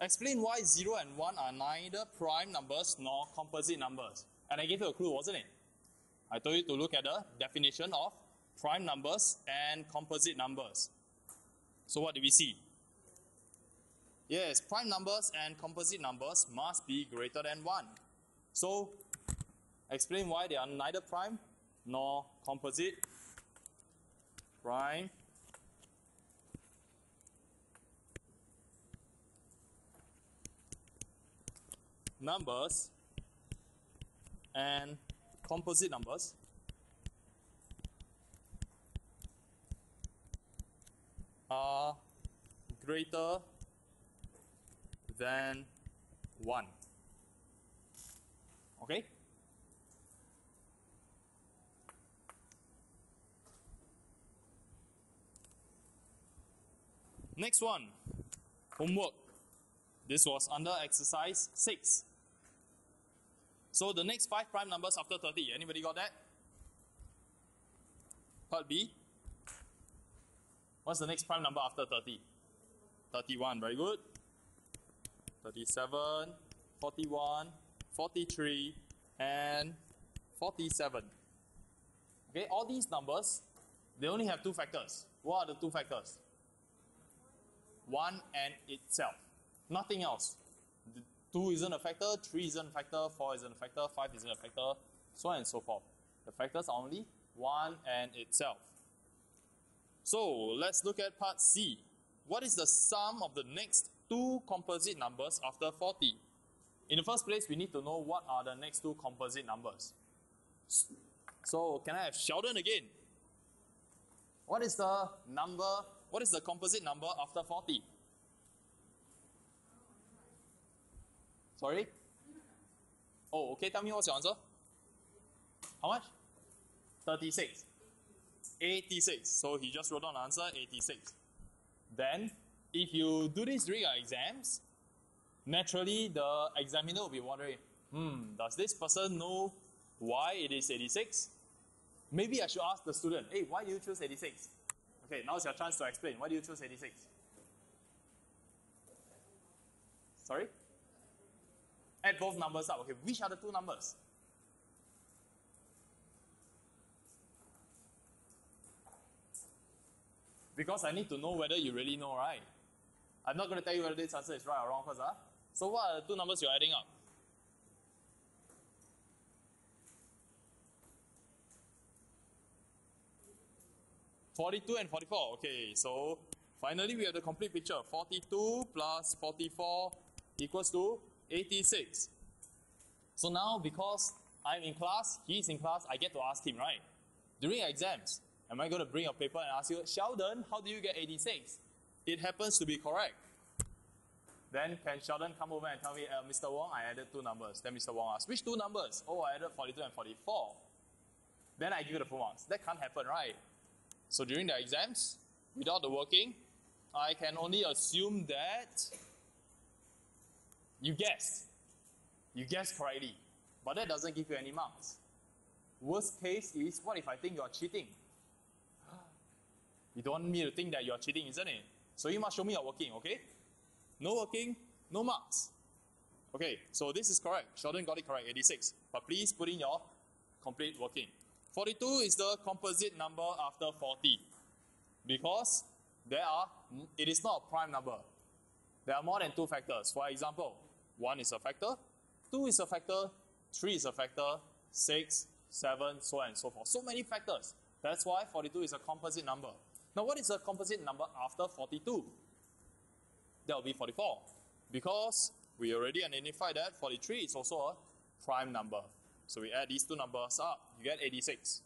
Explain why 0 and 1 are neither prime numbers nor composite numbers. And I gave you a clue, wasn't it? I told you to look at the definition of prime numbers and composite numbers. So what do we see? Yes, prime numbers and composite numbers must be greater than 1. So, explain why they are neither prime nor composite. Prime numbers and composite numbers are greater than 1. Okay? Next one, homework. This was under exercise 6. So the next five prime numbers after 30, anybody got that? Part B. What's the next prime number after 30? 31, very good. 37, 41, 43, and 47. Okay, all these numbers, they only have two factors. What are the two factors? 1 and itself. Nothing else. 2 isn't a factor, 3 isn't a factor, 4 isn't a factor, 5 isn't a factor, so on and so forth. The factors are only 1 and itself. So let's look at part C. What is the sum of the next two composite numbers after 40? In the first place, we need to know what are the next two composite numbers. So can I have Sheldon again? What is the number, what is the composite number after 40? Sorry? Oh, okay, tell me what's your answer. How much? 36. 86. So he just wrote down the answer 86. Then, if you do during your exams, naturally the examiner will be wondering, hmm, does this person know why it is 86? Maybe I should ask the student, hey, why do you choose 86? Okay, now's your chance to explain. Why do you choose 86? Sorry? Add both numbers up. Okay, which are the two numbers? Because I need to know whether you really know, right? I'm not going to tell you whether this answer is right or wrong first. Huh? Ah, so what are the two numbers you're adding up? Forty-two and forty-four. Okay, so finally we have the complete picture. Forty-two plus forty-four equals to eighty-six. So now because I'm in class, he's in class, I get to ask him, right? During exams, am I going to bring a paper and ask you, Sheldon, how do you get 86? It happens to be correct. Then can Sheldon come over and tell me, uh, Mr. Wong, I added two numbers. Then Mr. Wong asks, which two numbers? Oh, I added 42 and 44. Then I give you the full marks. That can't happen, right? So during the exams, without the working, I can only assume that you guessed. You guessed correctly. But that doesn't give you any marks. Worst case is, what if I think you're cheating? You don't want me to think that you're cheating, isn't it? So you must show me your working, okay? No working, no marks. Okay, so this is correct. Sheldon got it correct, 86. But please put in your complete working. 42 is the composite number after 40. Because there are, it is not a prime number. There are more than two factors. For example, 1 is a factor, 2 is a factor, 3 is a factor, 6, 7, so on and so forth. So many factors. That's why 42 is a composite number. Now what is a composite number after 42? That will be 44. Because we already identified that 43 is also a prime number. So we add these two numbers up, you get 86.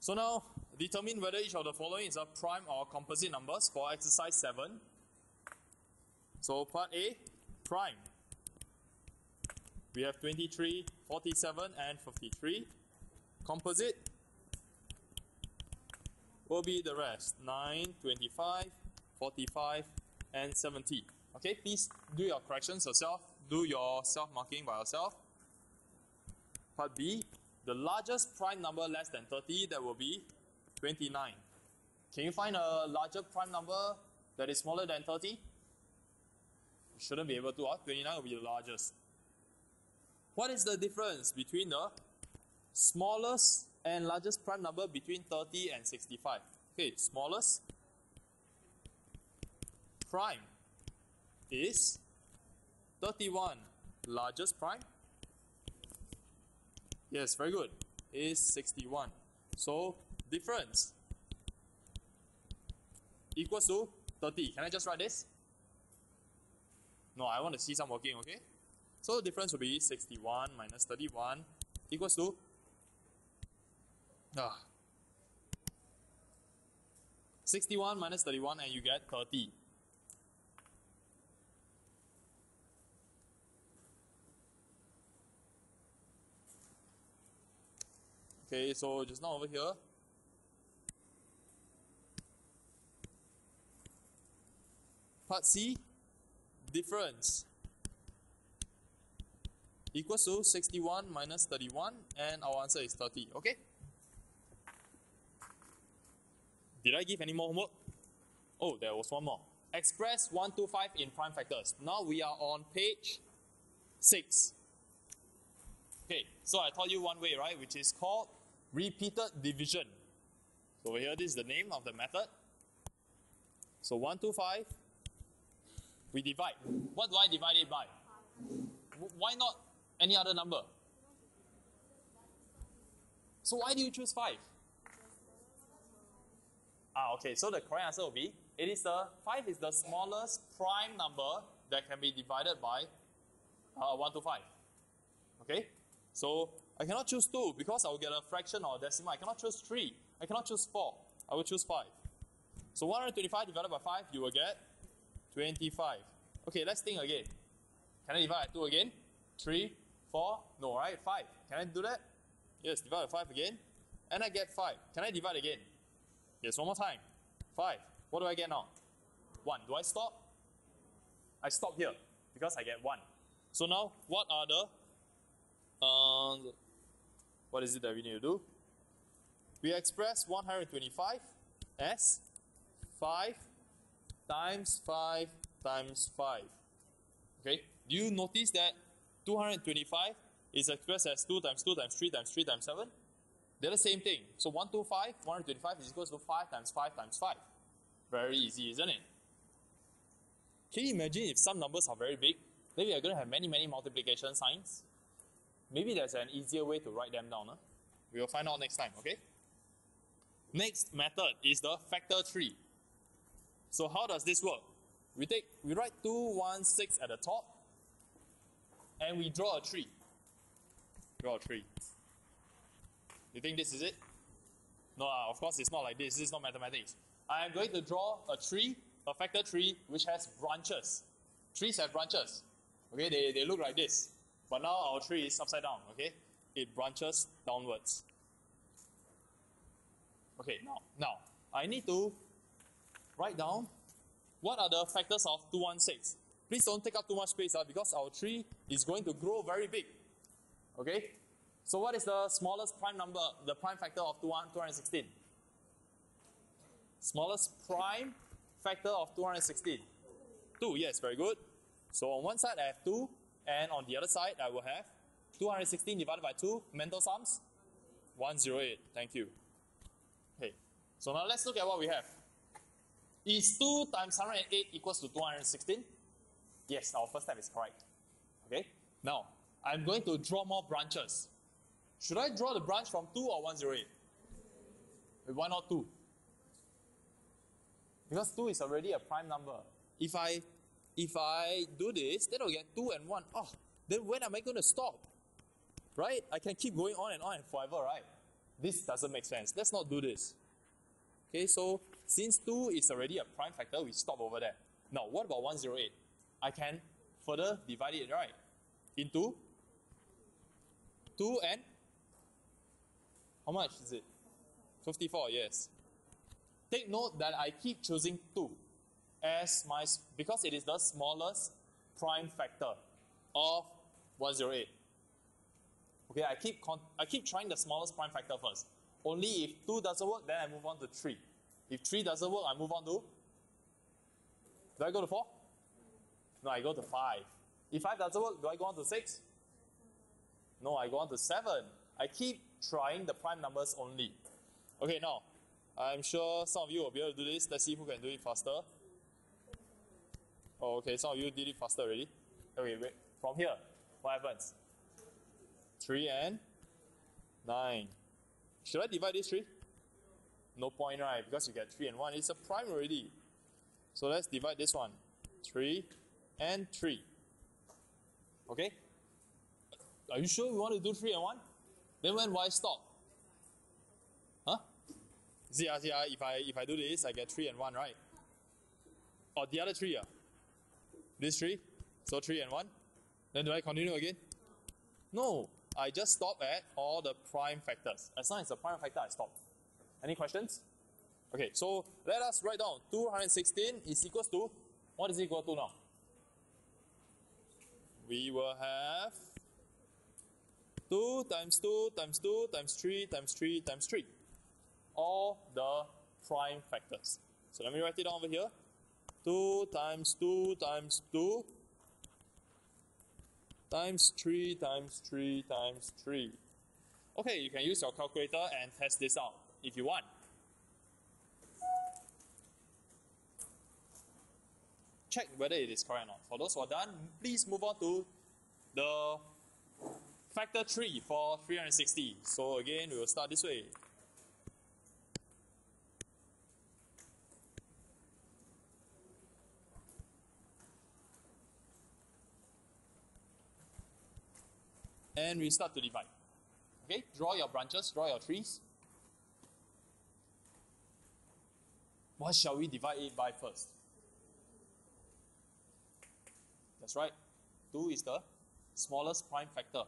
So now, determine whether each of the following is a prime or composite numbers for exercise 7. So part A, prime. We have 23, 47, and 53. Composite will be the rest 9, 25, 45, and 70. Okay, please do your corrections yourself. Do your self marking by yourself. Part B, the largest prime number less than 30, that will be 29. Can you find a larger prime number that is smaller than 30? You shouldn't be able to. Huh? 29 will be the largest. What is the difference between the smallest and largest prime number between 30 and 65? Okay, smallest prime is 31. Largest prime? Yes, very good. Is 61. So, difference equals to 30. Can I just write this? No, I want to see some working, okay? So the difference will be 61 minus 31 equals to ah, 61 minus 31 and you get 30. Okay, so just now over here, part C, difference equals to 61 minus 31 and our answer is 30, okay? Did I give any more homework? Oh, there was one more. Express 1 to 5 in prime factors. Now we are on page 6. Okay, so I told you one way, right, which is called repeated division. So over here, this is the name of the method. So 1 to 5, we divide. What do I divide it by? Why not any other number? So why do you choose 5? Ah, okay, so the correct answer will be, it is the, 5 is the smallest prime number that can be divided by uh, 1 to 5. Okay? So I cannot choose 2 because I will get a fraction or a decimal. I cannot choose 3. I cannot choose 4. I will choose 5. So 125 divided by 5, you will get 25. Okay, let's think again. Can I divide by 2 again? 3, 4, no, right? 5. Can I do that? Yes, divide by 5 again. And I get 5. Can I divide again? Yes, one more time. 5. What do I get now? 1. Do I stop? I stop here because I get 1. So now, what are the um, what is it that we need to do? We express 125 as 5 times 5 times 5. Okay? Do you notice that 225 is expressed as 2 times 2 times 3 times 3 times 7? They're the same thing. So 125, 125 is equal to 5 times 5 times 5. Very easy, isn't it? Can you imagine if some numbers are very big? Maybe you're going to have many, many multiplication signs. Maybe there's an easier way to write them down. Huh? We will find out next time, okay? Next method is the factor tree. So how does this work? We take we write 2, 1, 6 at the top, and we draw a tree. Draw a tree. You think this is it? No, uh, of course it's not like this. This is not mathematics. I am going to draw a tree, a factor tree, which has branches. Trees have branches. Okay, they, they look like this. But now our tree is upside down, okay? It branches downwards. Okay, now, now, I need to write down what are the factors of 216. Please don't take up too much space uh, because our tree is going to grow very big. Okay? So what is the smallest prime number, the prime factor of 216? Smallest prime factor of 216? 2, yes, very good. So on one side I have 2, and on the other side, I will have 216 divided by 2, mental sums, 108. Thank you. Okay, so now let's look at what we have. Is 2 times 108 equals to 216? Yes, our first step is correct. Okay, now I'm going to draw more branches. Should I draw the branch from 2 or 108? Why not 2? Because 2 is already a prime number. If I if I do this, then I'll get 2 and 1. Oh, then when am I going to stop? Right? I can keep going on and on and forever, right? This doesn't make sense. Let's not do this. Okay, so since 2 is already a prime factor, we stop over there. Now, what about 108? I can further divide it, right? Into 2 and how much is it? 54, yes. Take note that I keep choosing 2 as my, because it is the smallest prime factor of 108. Okay, I keep, I keep trying the smallest prime factor first. Only if 2 doesn't work, then I move on to 3. If 3 doesn't work, I move on to? Do I go to 4? No, I go to 5. If 5 doesn't work, do I go on to 6? No, I go on to 7. I keep trying the prime numbers only. Okay, now, I'm sure some of you will be able to do this. Let's see who can do it faster. Oh, okay, some of you did it faster already. Okay, wait. From here, what happens? 3 and 9. Should I divide this 3? No point, right? Because you get 3 and 1. It's a prime already. So let's divide this one. 3 and 3. Okay? Are you sure we want to do 3 and 1? Then when why stop? Huh? See, uh, see uh, if, I, if I do this, I get 3 and 1, right? Or the other 3, uh? This 3? So 3 and 1? Then do I continue again? No, I just stop at all the prime factors. As long as the prime factor, I stop. Any questions? Okay, so let us write down 216 is equals to, what is equal to now? We will have 2 times 2 times 2 times 3 times 3 times 3. All the prime factors. So let me write it down over here. 2 times 2 times 2 times 3 times 3 times 3. Okay, you can use your calculator and test this out if you want. Check whether it is correct or not. For those who are done, please move on to the factor tree for 360. So again, we will start this way. And we start to divide. Okay, draw your branches, draw your trees. What shall we divide it by first? That's right. 2 is the smallest prime factor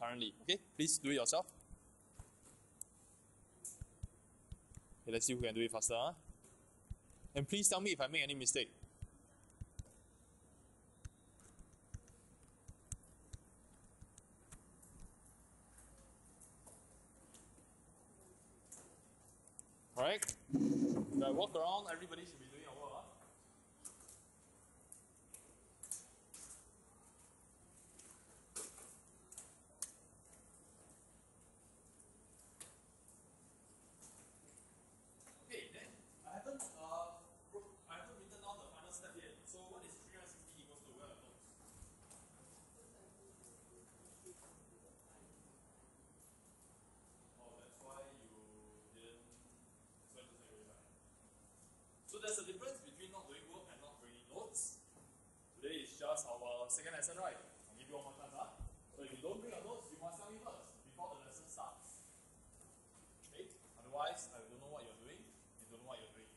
currently. Okay, please do it yourself. Okay, let's see who can do it faster. Huh? And please tell me if I make any mistake. Alright? If I walk around, everybody should be doing a work. Okay, then I haven't uh I haven't written down the final step yet. So what is 360 equals to where are those? Oh, that's why you didn't that's why it doesn't really matter. So there's a difference between not doing work and not bringing notes. Today is just our second lesson, right? I'll give you one more chance, huh? So if you don't bring your notes, you must tell me first before the lesson starts. Okay? Otherwise, I don't know what you're doing. You don't know what you're doing.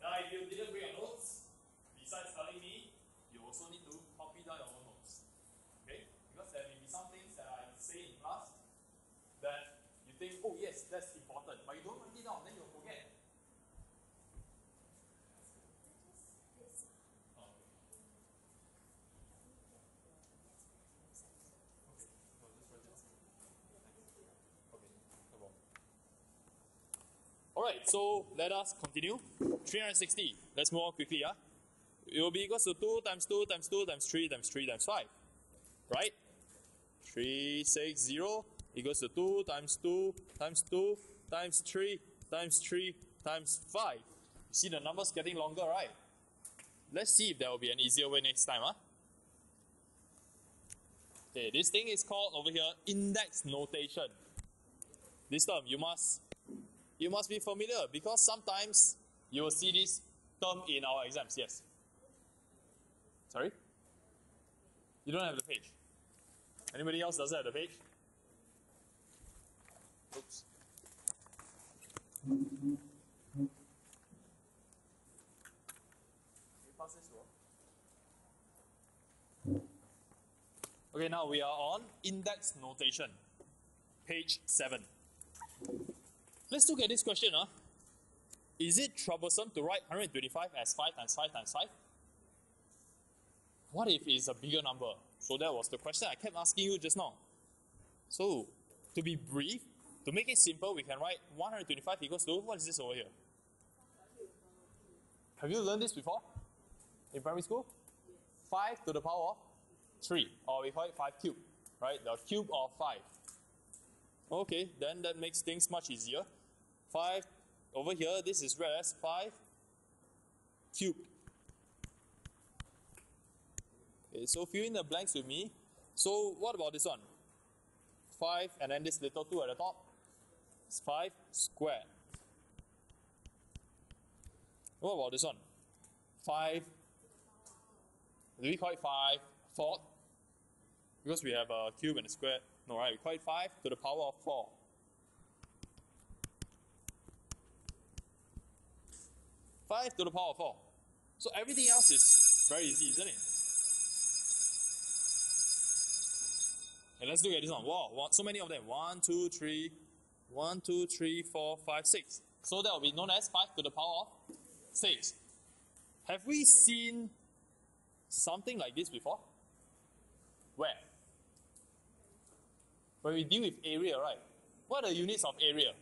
Now, if you didn't bring your notes, besides telling me, you also need to copy down your own notes. Okay? Because there may be some things that I say in class that you think, oh yes, that's important, but you don't write it down, then you'll forget. Oh, okay. Okay, no, just write it down. Okay, no problem. Alright, so let us continue. 360. Let's move on quickly. Yeah? It will be equal to 2 times 2 times 2 times 3 times 3 times 5. Right? 360 equals to 2 times 2 times 2 times 3 times 3 times 5. You see the numbers getting longer, right? Let's see if there will be an easier way next time. Huh? Okay, this thing is called over here index notation. This term you must you must be familiar because sometimes you will see this term in our exams. Yes. Sorry? You don't have the page. Anybody else doesn't have the page? Oops. Okay, now we are on index notation, page 7. Let's look at this question. Huh? Is it troublesome to write 125 as 5 times 5 times 5? What if it's a bigger number? So that was the question I kept asking you just now. So, to be brief, to make it simple, we can write 125 equals to, what is this over here? Have you learned this before? In primary school? 5 to the power of 3, or we call it 5 cube, right? The cube of 5. Okay, then that makes things much easier. 5 over here, this is read as 5 cube. Okay, so fill in the blanks with me. So what about this one? 5 and then this little 2 at the top. It's 5 squared. What about this one? 5. Do we call it 5 fourth? Because we have a cube and a square. No, right? We call it 5 to the power of 4. Five to the power of four. So everything else is very easy, isn't it? And let's look at this one. Wow, so many of them. One, two, three, one, two, three, four, five, six. So that will be known as 5 to the power of 6. Have we seen something like this before? Where? When we deal with area, right? What are the units of area?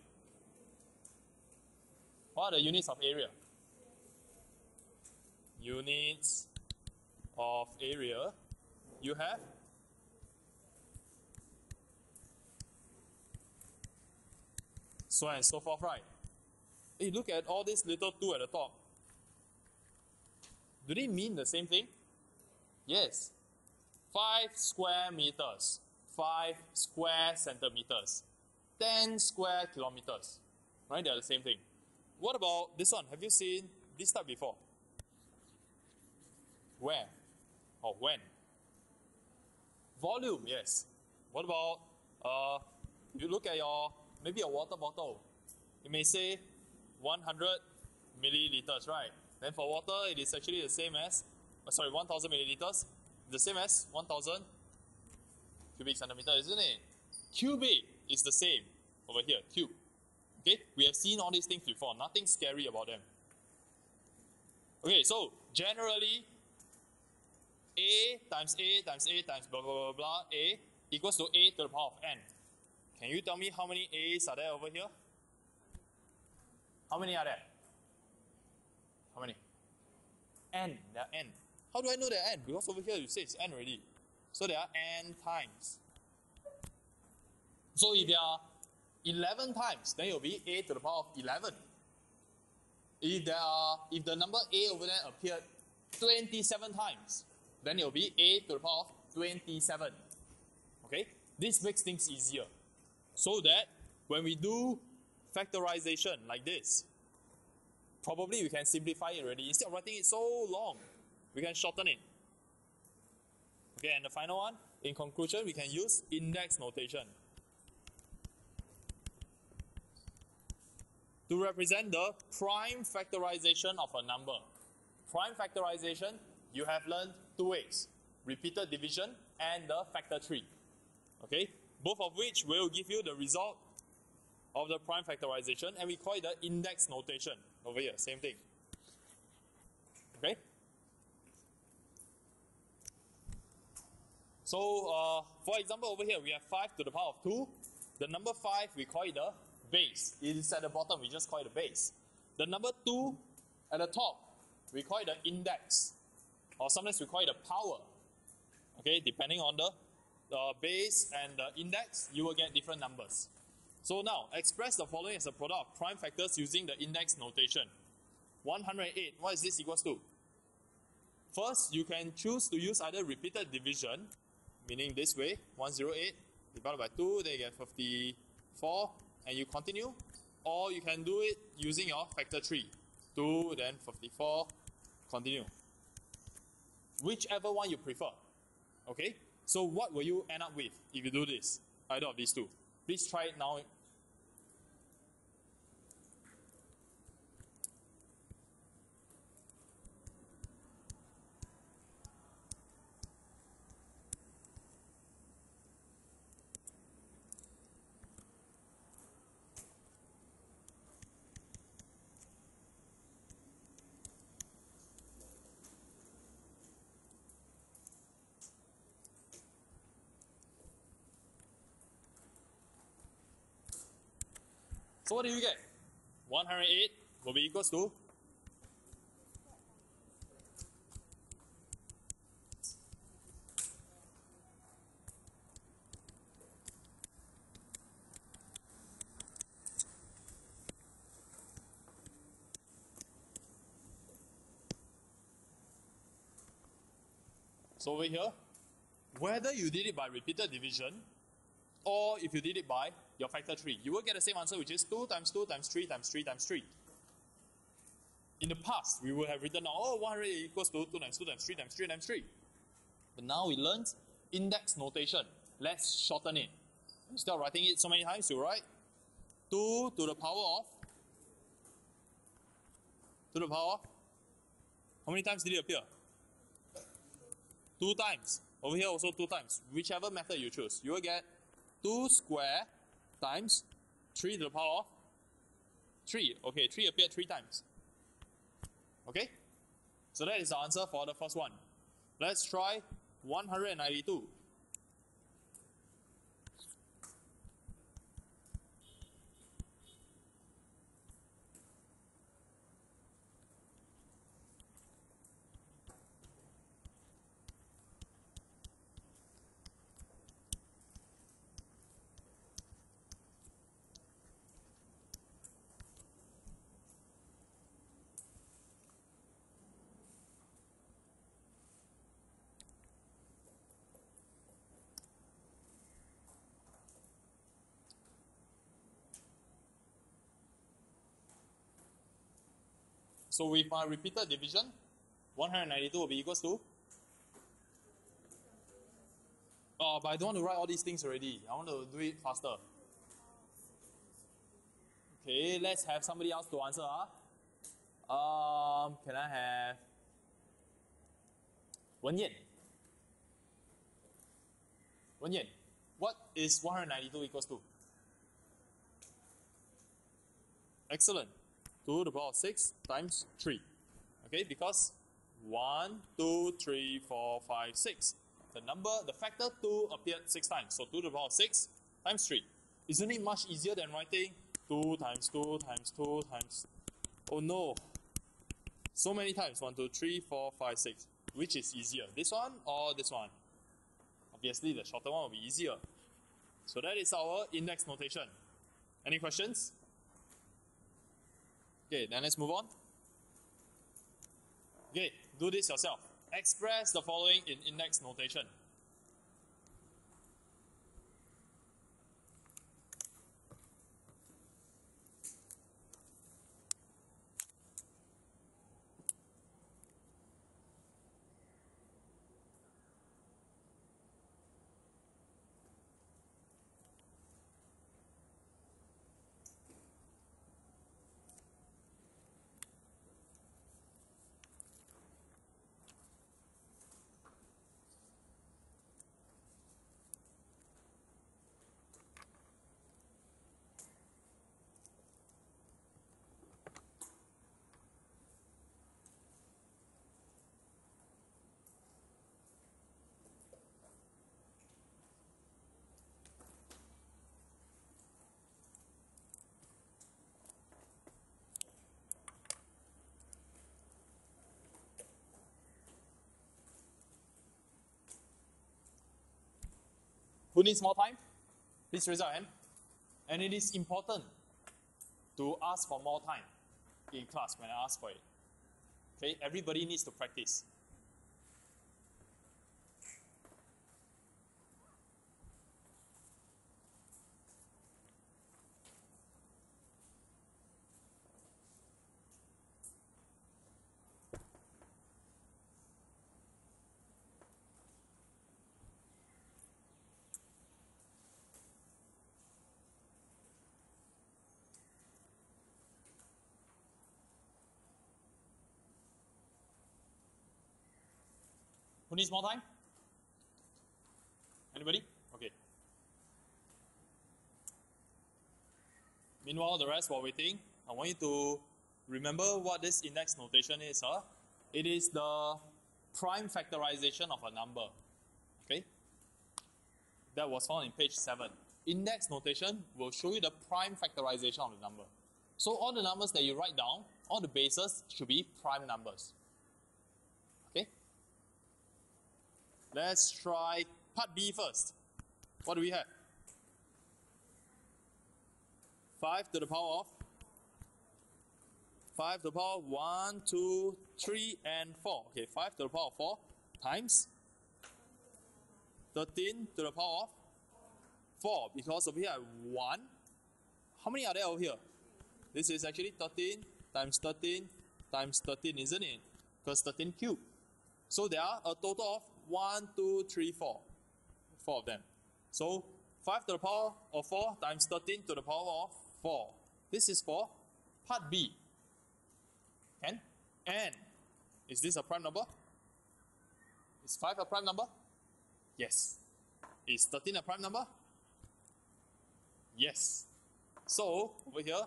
What are the units of area? Units of area, you have so on and so forth, right? Hey, look at all these little two at the top. Do they mean the same thing? Yes. 5 square meters, 5 square centimeters, 10 square kilometers. Right? They are the same thing. What about this one? Have you seen this type before? Where? Or when? Volume, yes. What about, uh, you look at your, maybe a water bottle. You may say 100 milliliters, right? Then for water, it is actually the same as, uh, sorry, 1000 milliliters, the same as 1000 cubic centimeter, isn't it? Cubic is the same over here, cube. Okay, we have seen all these things before, nothing scary about them. Okay, so generally, A times A times A times blah blah blah blah A equals to A to the power of n. Can you tell me how many A's are there over here? How many are there? How many? N. There are N. How do I know there are N? Because over here you say it's N already. So there are N times. So if there are 11 times, then it will be A to the power of 11. If there are, if the number A over there appeared 27 times, then it will be A to the power of 27. Okay? This makes things easier. So that when we do factorization like this, probably we can simplify it already. Instead of writing it so long, we can shorten it. Okay, and the final one, in conclusion, we can use index notation. To represent the prime factorization of a number. Prime factorization, you have learned two ways. Repeated division and the factor tree. Okay, both of which will give you the result of the prime factorization and we call it the index notation over here, same thing. Okay? So, uh, for example, over here we have 5 to the power of 2. The number 5, we call it the base. It is at the bottom, we just call it the base. The number 2 at the top, we call it the index. Or sometimes we call it the power. Okay, depending on the, the base and the index, you will get different numbers. So now, express the following as a product of prime factors using the index notation. 108, what is this equals to? First, you can choose to use either repeated division, meaning this way, 108 divided by 2, then you get 54, and you continue. Or you can do it using your factor tree. 2, then 54, continue. Whichever one you prefer. Okay? So what will you end up with if you do this? Either of these two. Please try it now what do you get? 108 will be equals to So over here, whether you did it by repeated division or if you did it by your factor tree, you will get the same answer which is 2 times 2 times 3 times 3 times 3. In the past, we would have written oh, 100 equals to 2 times 2 times 3 times 3 times 3. But now we learned index notation. Let's shorten it. Instead of writing it so many times, you write 2 to the power of to the power of how many times did it appear? Two times. Over here also two times. Whichever method you choose. You will get 2 square times 3 to the power of 3. Okay, 3 appeared 3 times. Okay? So that is the answer for the first one. Let's try 192. So with my repeated division, 192 will be equals to? Oh, but I don't want to write all these things already. I want to do it faster. Okay, let's have somebody else to answer. Huh? Um, can I have Wen Yan? Wen Yan, what is 192 equals to? Excellent. 2 to the power of 6 times 3. Okay, because 1, 2, 3, 4, 5, 6. The number, the factor 2 appeared 6 times. So 2 to the power of 6 times 3. Isn't it much easier than writing 2 times 2 times 2 times... Oh no! So many times. 1, 2, 3, 4, 5, 6. Which is easier? This one or this one? Obviously, the shorter one will be easier. So that is our index notation. Any questions? Okay, then let's move on. Okay, do this yourself. Express the following in index notation. Who needs more time? Please raise your hand. And it is important to ask for more time in class when I ask for it. Okay, everybody needs to practice. Who needs more time? Anybody? Okay. Meanwhile, the rest while waiting, I want you to remember what this index notation is. Huh? It is the prime factorization of a number. Okay? That was found in page 7. Index notation will show you the prime factorization of the number. So all the numbers that you write down, all the bases should be prime numbers. Let's try part B first. What do we have? 5 to the power of 5 to the power of 1, 2, 3, and 4. Okay, 5 to the power of 4 times 13 to the power of 4 because over here I have 1. How many are there over here? This is actually 13 times 13 times 13, isn't it? Because 13 cubed. So there are a total of 1, 2, 3, 4. 4 of them. So 5 to the power of 4 times 13 to the power of 4. This is for part B. And, and, is this a prime number? Is 5 a prime number? Yes. Is 13 a prime number? Yes. So, over here,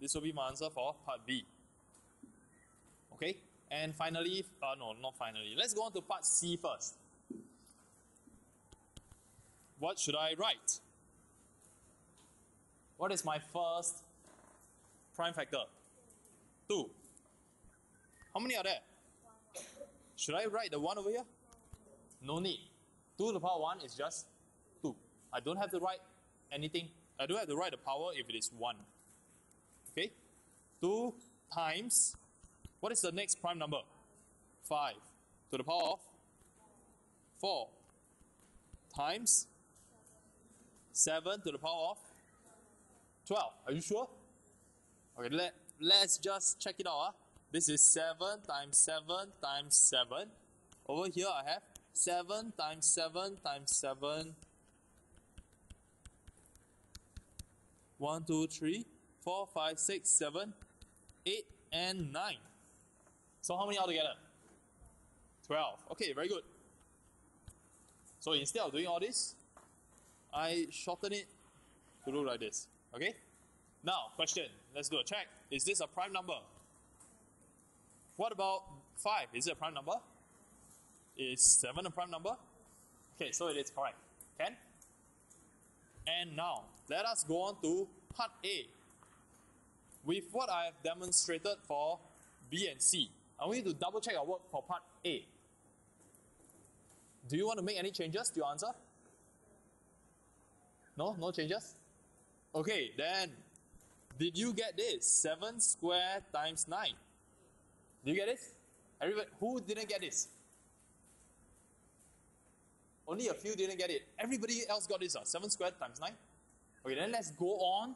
this will be my answer for part B. Okay? And finally, uh, no, not finally. Let's go on to part C first. What should I write? What is my first prime factor? 2. How many are there? Should I write the 1 over here? No need. 2 to the power 1 is just 2. I don't have to write anything. I don't have to write the power if it is 1. Okay? 2 times, what is the next prime number? 5 to the power of 4 times 7 to the power of 12. Are you sure? Okay, let, let's just check it out. Huh? This is 7 times 7 times 7. Over here I have 7 times 7 times 7. 1, 2, 3, 4, 5, 6, 7, 8, and 9. So how many altogether? 12. Okay, very good. So instead of doing all this, I shorten it to look like this. Okay? Now, question. Let's do a check. Is this a prime number? What about 5? Is it a prime number? Is 7 a prime number? Okay, so it is correct. Can? And now, let us go on to part A. With what I have demonstrated for B and C, I want you to double check your work for part A. Do you want to make any changes to your answer? No? No changes? Okay, then did you get this? 7 squared times 9. Do you get this? Everybody, who didn't get this? Only a few didn't get it. Everybody else got this. Uh, 7 squared times 9. Okay, then let's go on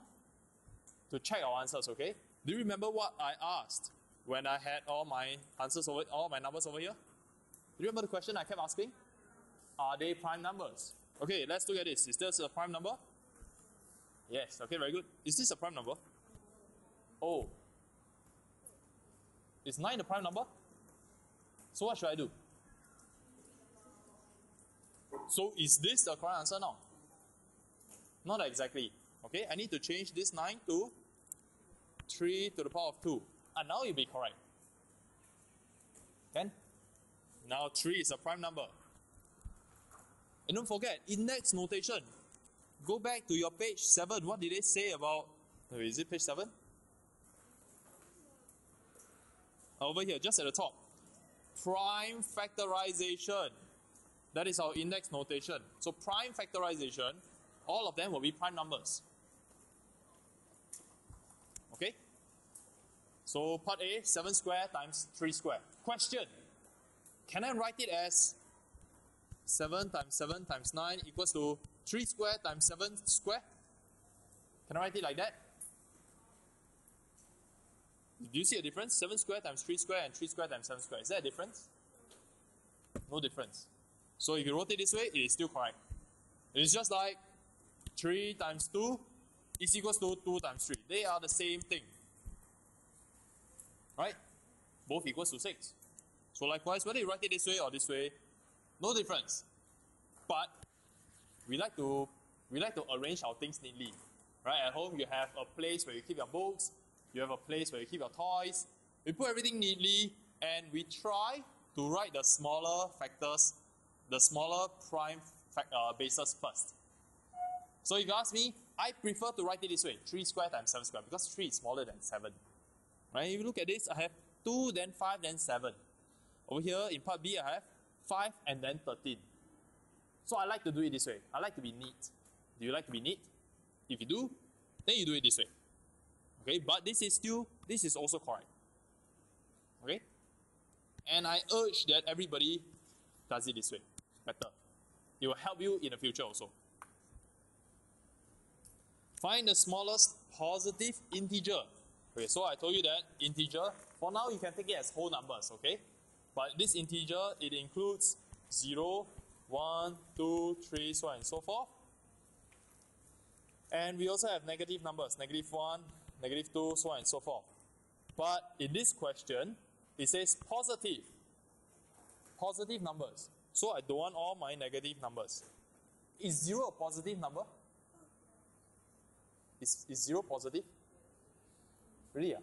to check our answers, okay? Do you remember what I asked when I had all my answers over, all my numbers over here? Do you remember the question I kept asking? Are they prime numbers? Okay, let's look at this. Is this a prime number? Yes, okay, very good. Is this a prime number? Oh. Is 9 a prime number? So what should I do? So is this the correct answer now? Not exactly. Okay, I need to change this 9 to 3 to the power of 2. And now you'll be correct. Then, now 3 is a prime number. And don't forget, index notation. Go back to your page 7. What did they say about... Is it page 7? Ah, over here, just at the top. Prime factorization. That is our index notation. So prime factorization, all of them will be prime numbers. Okay? So part A, 7 square times 3 square. Question. Can I write it as 7 times 7 times 9 equals to 3 square times 7 square? Can I write it like that? Do you see a difference? 7 square times 3 square and 3 square times 7 square. Is there a difference? No difference. So if you wrote it this way, it is still correct. It is just like 3 times 2 is equals to 2 times 3. They are the same thing. Right? Both equals to 6. So likewise, whether you write it this way or this way, no difference. But we like to we like to arrange our things neatly. Right? At home you have a place where you keep your books, you have a place where you keep your toys. We put everything neatly and we try to write the smaller factors, the smaller prime uh, bases first. So if you ask me, I prefer to write it this way, 3 square times 7 square, because 3 is smaller than 7. Right? If you look at this, I have 2, then 5, then 7. Over here in part B, I have 5 and then 13. So I like to do it this way. I like to be neat. Do you like to be neat? If you do, then you do it this way. Okay, but this is still, this is also correct. Okay? And I urge that everybody does it this way. Better. It will help you in the future also. Find the smallest positive integer. Okay, so I told you that integer, for now you can take it as whole numbers, okay? But this integer, it includes 0, 1, 2, 3, so on and so forth. And we also have negative numbers, negative 1, negative 2, so on and so forth. But in this question, it says positive. Positive numbers. So I don't want all my negative numbers. Is 0 a positive number? Is, is 0 positive? Really? Yeah?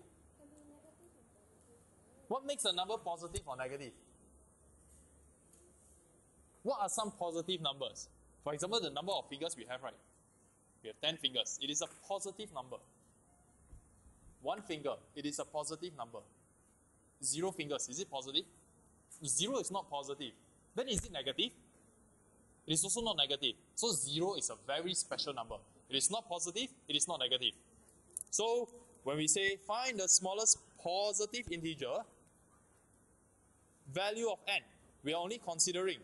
What makes a number positive or negative? What are some positive numbers? For example, the number of fingers we have, right? We have 10 fingers. It is a positive number. One finger, it is a positive number. Zero fingers, is it positive? Zero is not positive. Then is it negative? It is also not negative. So zero is a very special number. It is not positive, it is not negative. So when we say find the smallest positive integer, value of n, we are only considering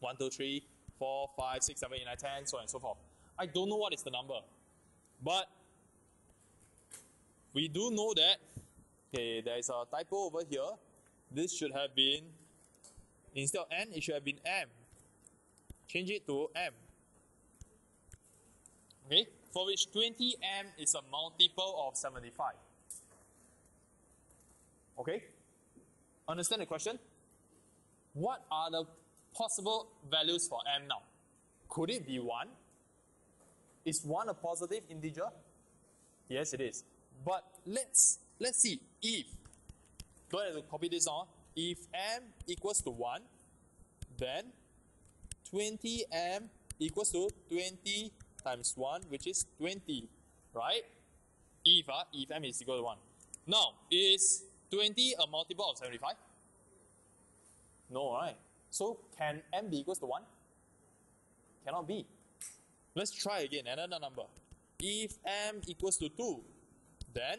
1, 2, 3, 4, 5, 6, 7, 8, 9, 10, so on and so forth. I don't know what is the number. But we do know that, okay, there is a typo over here. This should have been, instead of n, it should have been m. Change it to m. Okay, for which 20m is a multiple of 75. Okay, understand the question? What are the possible values for m now? Could it be 1? Is 1 a positive integer? Yes, it is. But let's let's see if don't have to copy this on. If m equals to 1, then 20m equals to 20 times 1, which is 20, right? If, uh, if m is equal to 1. Now, is 20 a multiple of 75? No, right? So, can m be equals to 1? Cannot be. Let's try again, another number. If m equals to 2, then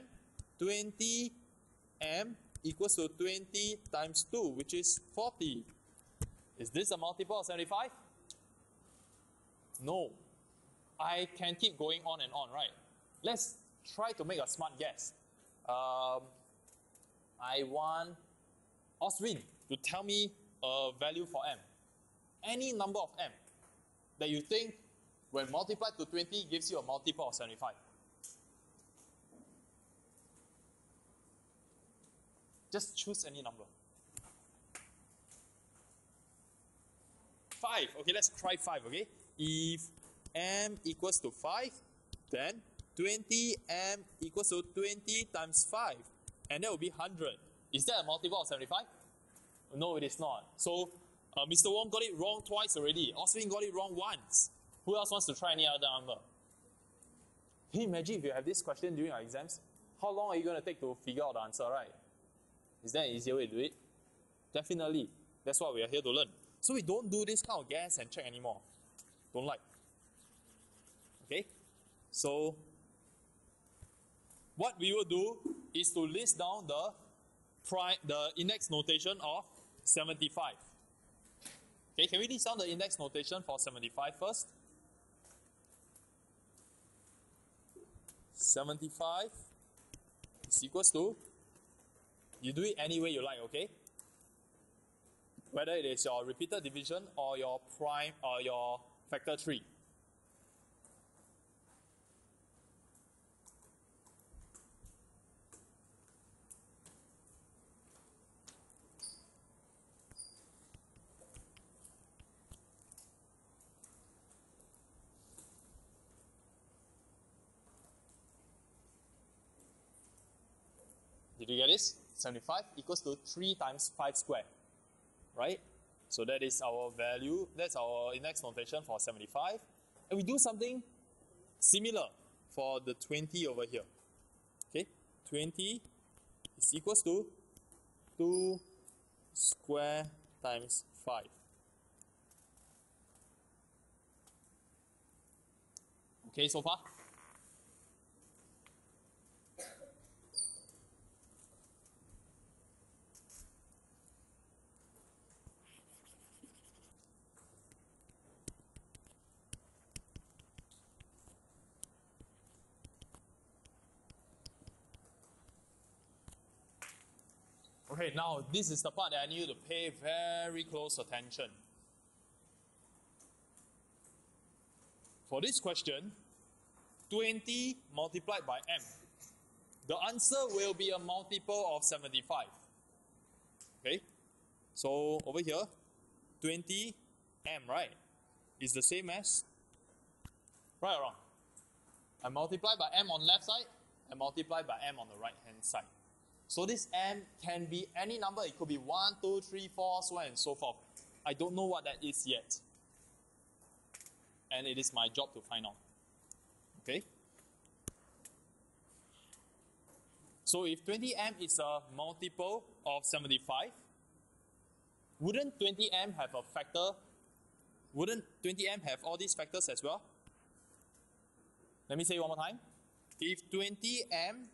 20m equals to 20 times 2, which is 40. Is this a multiple of 75? No. I can keep going on and on, right? Let's try to make a smart guess. Um, I want Oswin to tell me a value for m. Any number of m that you think when multiplied to 20 gives you a multiple of 75. Just choose any number. 5. Okay, let's try 5, okay? If m equals to 5, then 20m equals to 20 times 5. And that will be 100. Is that a multiple of 75? No, it is not. So, uh, Mr. Wong got it wrong twice already. Oswin got it wrong once. Who else wants to try any other number? Can you imagine if you have this question during our exams? How long are you going to take to figure out the answer, right? Is there an easier way to do it? Definitely. That's what we are here to learn. So we don't do this kind of guess and check anymore. Don't like. So, what we will do is to list down the prime, the index notation of 75. Okay, can we list down the index notation for 75 first? 75 is equals to you do it any way you like, okay? Whether it is your repeated division or your prime or your factor tree. You get this? 75 equals to 3 times 5 squared, right? So that is our value, that's our index notation for 75. And we do something similar for the 20 over here. Okay, 20 is equals to 2 square times 5. Okay, so far? Okay, now this is the part that I need you to pay very close attention. For this question, 20 multiplied by m. The answer will be a multiple of 75. Okay? So over here, 20 m, right, is the same as, right or wrong? I multiply by m on left side, I multiply by m on the right hand side. So this m can be any number. It could be 1, 2, 3, 4, so on and so forth. I don't know what that is yet. And it is my job to find out. Okay? So if 20m is a multiple of 75, wouldn't 20m have a factor? Wouldn't 20m have all these factors as well? Let me say one more time. If 20m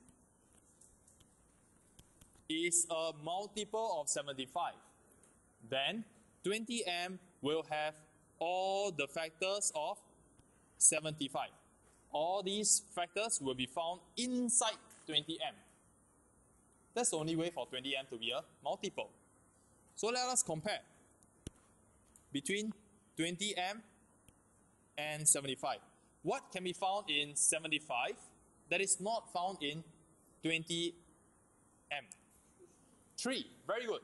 is a multiple of 75, then 20m will have all the factors of 75. All these factors will be found inside 20m. That's the only way for 20m to be a multiple. So let us compare between 20m and 75. What can be found in 75 that is not found in 20m? 3. Very good.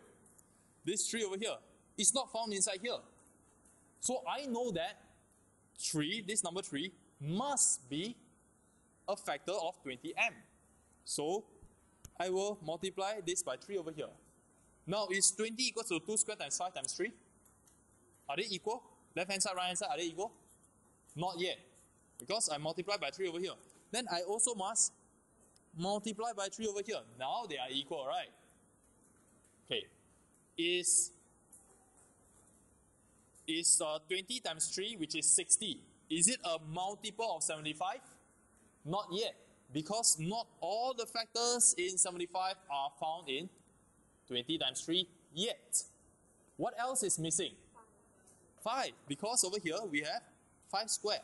This 3 over here is not found inside here. So I know that 3, this number 3, must be a factor of 20m. So I will multiply this by 3 over here. Now is 20 equal to 2 squared times 5 times 3? Are they equal? Left hand side, right hand side, are they equal? Not yet. Because I multiply by 3 over here. Then I also must multiply by 3 over here. Now they are equal, right? Okay. Is is uh, 20 times 3, which is 60. Is it a multiple of 75? Not yet, because not all the factors in 75 are found in 20 times 3 yet. What else is missing? 5, because over here we have 5 squared,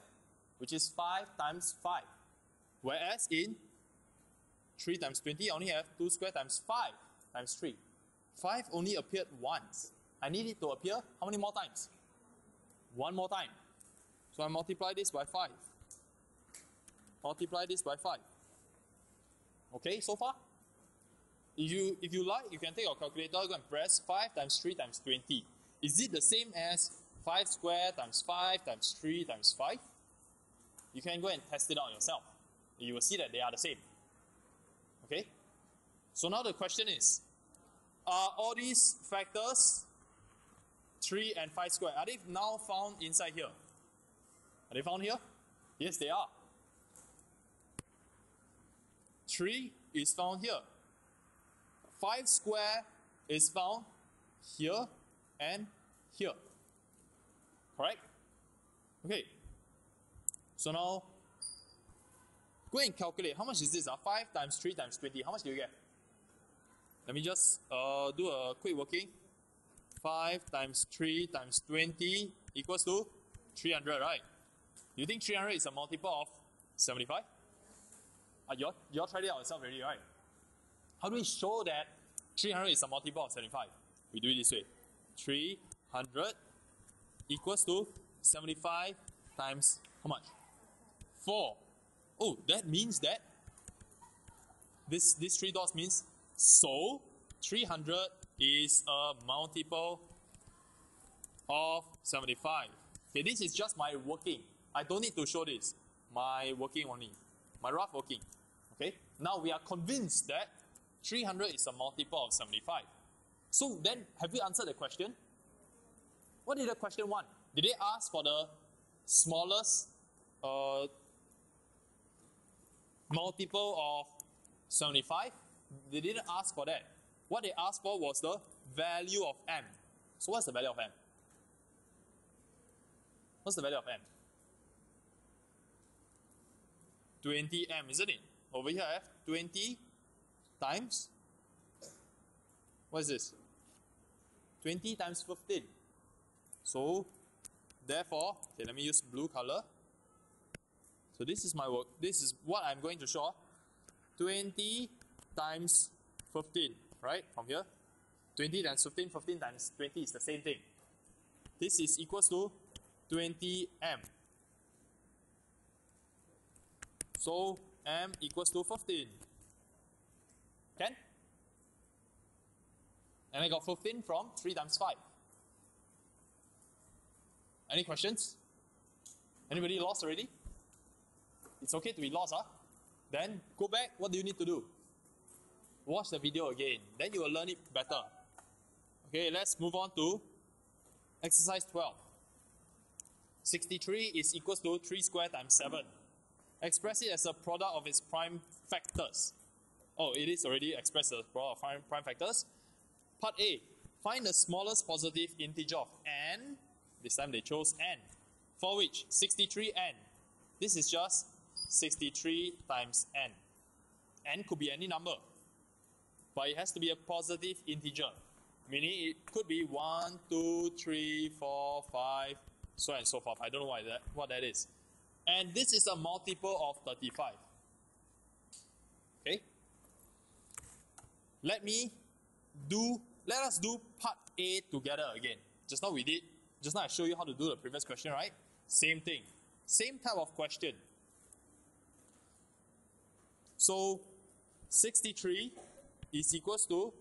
which is 5 times 5. Whereas in 3 times 20, I only have 2 squared times 5 times 3. 5 only appeared once. I need it to appear how many more times? One more time. So I multiply this by 5. Multiply this by 5. Okay, so far? If you, if you like, you can take your calculator, go and press 5 times 3 times 20. Is it the same as 5 squared times 5 times 3 times 5? You can go and test it out yourself. You will see that they are the same. Okay? So now the question is, are all these factors 3 and 5 squared, are they now found inside here? Are they found here? Yes, they are. 3 is found here. 5 square is found here and here. Correct? Okay. So now, go and calculate. How much is this? Uh? 5 times 3 times 20. How much do you get? Let me just uh, do a quick working. 5 times 3 times 20 equals to 300, right? You think 300 is a multiple of 75? Uh, you all, you all tried it out yourself already, right? How do we show that 300 is a multiple of 75? We do it this way. 300 equals to 75 times how much? 4. Oh, that means that this, this three dots means so 300 is a multiple of 75. Okay, this is just my working. I don't need to show this. My working only. My rough working. Okay, now we are convinced that 300 is a multiple of 75. So then, have you answered the question? What did the question want? Did they ask for the smallest uh, multiple of 75? They didn't ask for that. What they asked for was the value of m. So what's the value of m? What's the value of m? 20m, isn't it? Over here I have 20 times, what is this? 20 times 15. So, therefore, okay, let me use blue color. So this is my work. This is what I'm going to show. 20 times 15, right? From here. 20 times 15, 15 times 20 is the same thing. This is equals to 20m. So m equals to 15. Can? And I got 15 from 3 times 5. Any questions? Anybody lost already? It's okay to be lost, huh? Then go back, what do you need to do? Watch the video again. Then you will learn it better. Okay, let's move on to exercise 12. 63 is equals to 3 squared times 7. Express it as a product of its prime factors. Oh, it is already expressed as a product of prime, prime factors. Part A. Find the smallest positive integer of n. This time they chose n. For which 63n. This is just 63 times n. n could be any number. But it has to be a positive integer. Meaning it could be 1, 2, 3, 4, 5, so on and so forth. I don't know why that, what that is. And this is a multiple of 35. Okay? Let me do, let us do part A together again. Just now we did, just now I showed you how to do the previous question, right? Same thing. Same type of question. So, 63 is equals to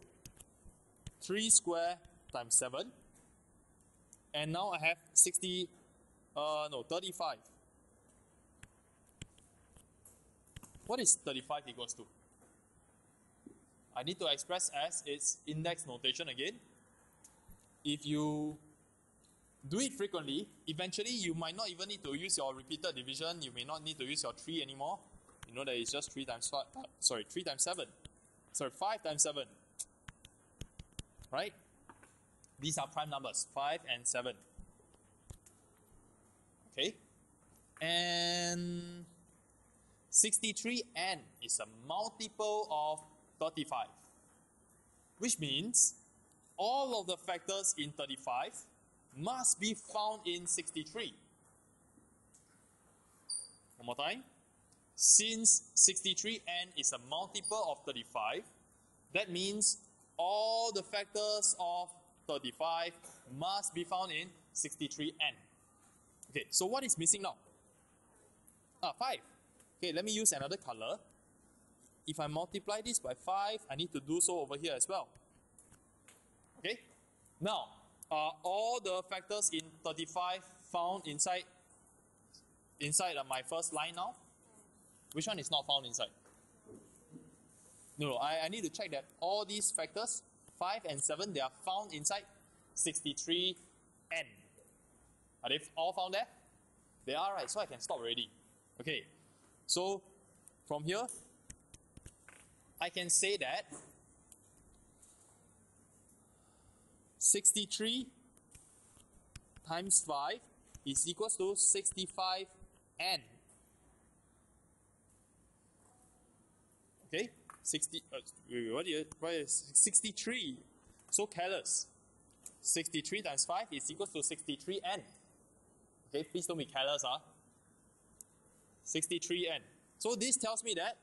3 square times 7. And now I have 60, uh, no, 35. What is 35 equals to? I need to express as its index notation again. If you do it frequently, eventually you might not even need to use your repeated division. You may not need to use your 3 anymore. You know that it's just 3 times 5, uh, sorry, 3 times 7. Sorry, 5 times 7 right? These are prime numbers, 5 and 7. Okay? And 63n is a multiple of 35, which means all of the factors in 35 must be found in 63. One more time. Since 63n is a multiple of 35, that means all the factors of 35 must be found in 63n. Okay, so what is missing now? Ah, 5. Okay, let me use another color. If I multiply this by 5, I need to do so over here as well. Okay? Now, are all the factors in 35 found inside inside my first line now? Which one is not found inside? No, I, I need to check that all these factors, 5 and 7, they are found inside 63n. Are they all found there? They are, right? So I can stop already. Okay, so from here, I can say that 63 times 5 is equals to 65n. Okay? 60, uh, what, you, what is 63? So careless. 63 times 5 is equal to 63n. Okay, please don't be careless, huh? 63n. So this tells me that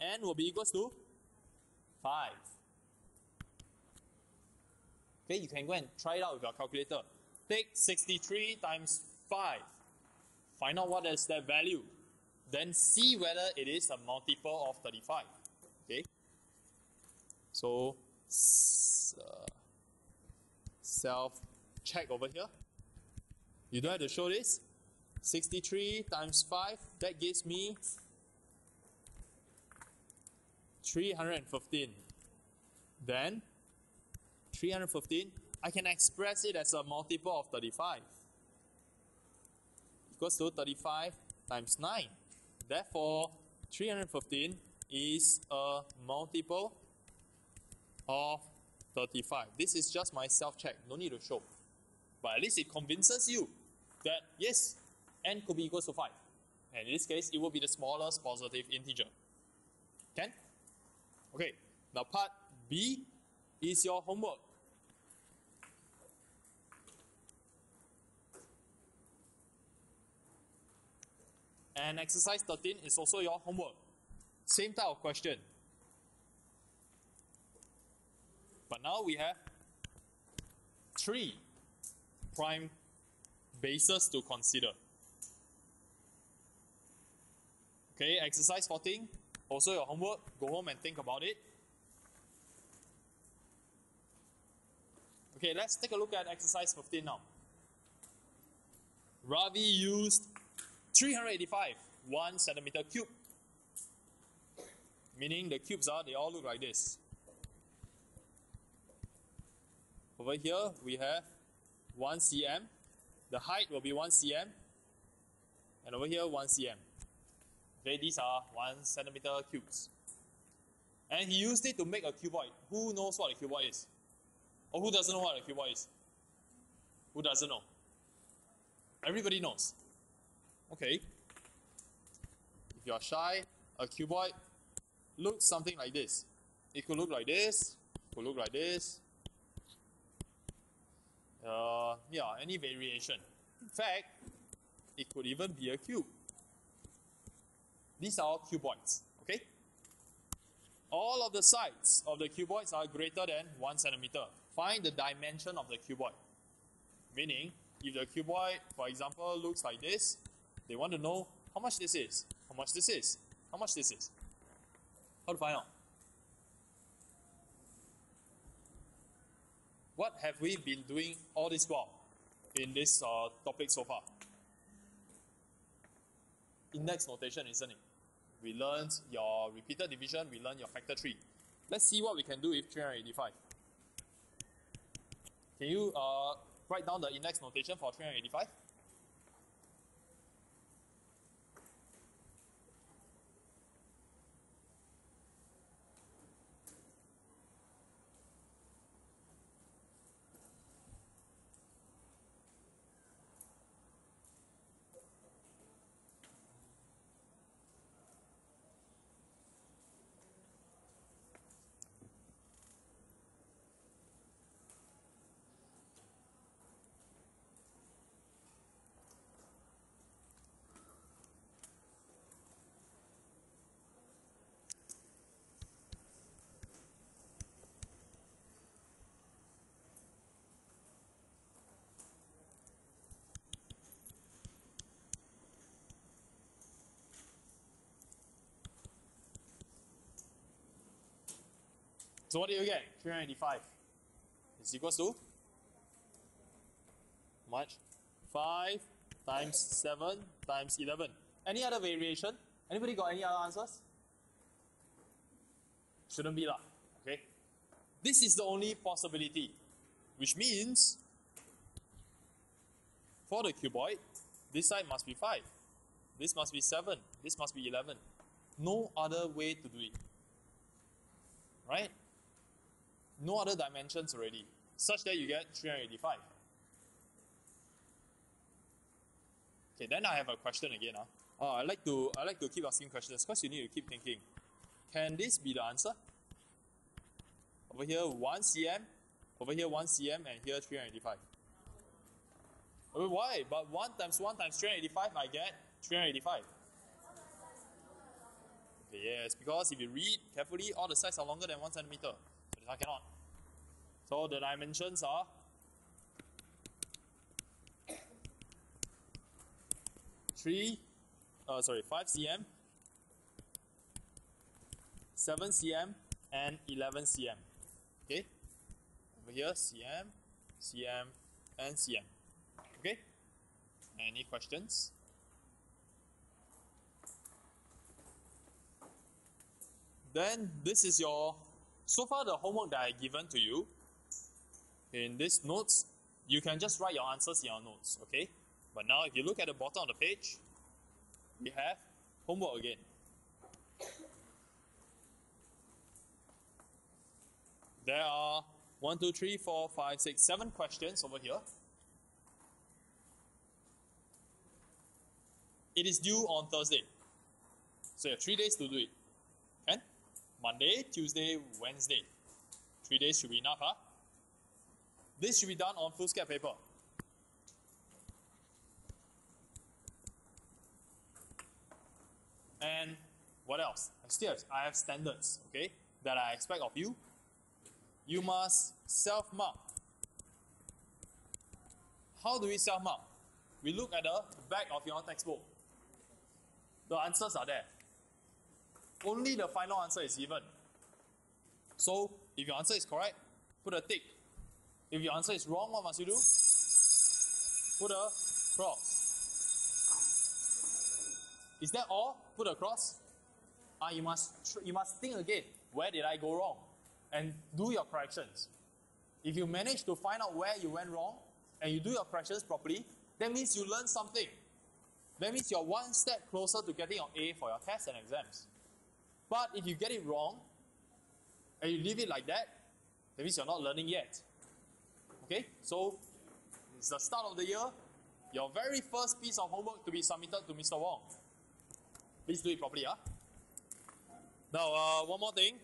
n will be equals to 5. Okay, you can go and try it out with your calculator. Take 63 times 5. Find out what is that value. Then see whether it is a multiple of 35. Okay. So uh, self check over here. You don't have to show this. 63 times 5, that gives me 315. Then 315, I can express it as a multiple of 35. Equals to 35 times 9. Therefore, 315 is a multiple of 35. This is just my self-check, no need to show. But at least it convinces you that yes, n could be equal to 5. And in this case, it will be the smallest positive integer. Can? Okay, now part B is your homework. And exercise 13 is also your homework. Same type of question. But now we have three prime bases to consider. Okay, exercise 14. Also your homework. Go home and think about it. Okay, let's take a look at exercise 15 now. Ravi used 385 1 centimeter cube. Meaning the cubes are, they all look like this. Over here we have 1 cm. The height will be 1 cm. And over here 1 cm. Okay, these are 1 centimeter cubes. And he used it to make a cuboid. Who knows what a cuboid is? Or who doesn't know what a cuboid is? Who doesn't know? Everybody knows. Okay. If you are shy, a cuboid looks something like this. It could look like this, could look like this. Uh, yeah, any variation. In fact, it could even be a cube. These are all cuboids, okay? All of the sides of the cuboids are greater than 1 centimeter. Find the dimension of the cuboid. Meaning, if the cuboid, for example, looks like this, they want to know how much this is, how much this is, how much this is. How to find out? What have we been doing all this while in this uh, topic so far? Index notation, isn't it? We learned your repeated division, we learned your factor tree. Let's see what we can do with 385. Can you uh, write down the index notation for 385? So what do you get? 385 is equals to much? 5 times 7 times 11. Any other variation? Anybody got any other answers? Shouldn't be lah. Okay. This is the only possibility, which means for the cuboid, this side must be 5. This must be 7. This must be 11. No other way to do it. Right? No other dimensions already, such that you get 385. Okay, then I have a question again. Huh? Oh, I like to I like to keep asking questions because you need to keep thinking. Can this be the answer? Over here 1 cm, over here 1 cm, and here 385. Oh, why? But 1 times 1 times 385, I get 385. Okay, yes, because if you read carefully, all the sides are longer than 1 centimeter. This cannot. So the dimensions are three, uh, sorry, five cm, seven cm, and eleven cm. Okay, over here cm, cm, and cm. Okay, any questions? Then this is your so far the homework that I given to you in these notes, you can just write your answers in your notes, okay? But now if you look at the bottom of the page, we have homework again. There are one, two, three, four, five, six, seven questions over here. It is due on Thursday. So you have three days to do it. Monday, Tuesday, Wednesday. Three days should be enough, huh? This should be done on foolscap paper. And what else? I still have, I have standards, okay, that I expect of you. You must self-mark how do we self mark? We look at the back of your textbook. The answers are there. Only the final answer is given. So, if your answer is correct, put a tick. If your answer is wrong, what must you do? Put a cross. Is that all? Put a cross? Ah, you must you must think again. Where did I go wrong? And do your corrections. If you manage to find out where you went wrong and you do your corrections properly, that means you learned something. That means you're one step closer to getting your A for your tests and exams. But if you get it wrong and you leave it like that, that means you're not learning yet. Okay? So, it's the start of the year. Your very first piece of homework to be submitted to Mr. Wong. Please do it properly, huh? Now, uh, one more thing.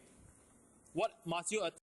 What must you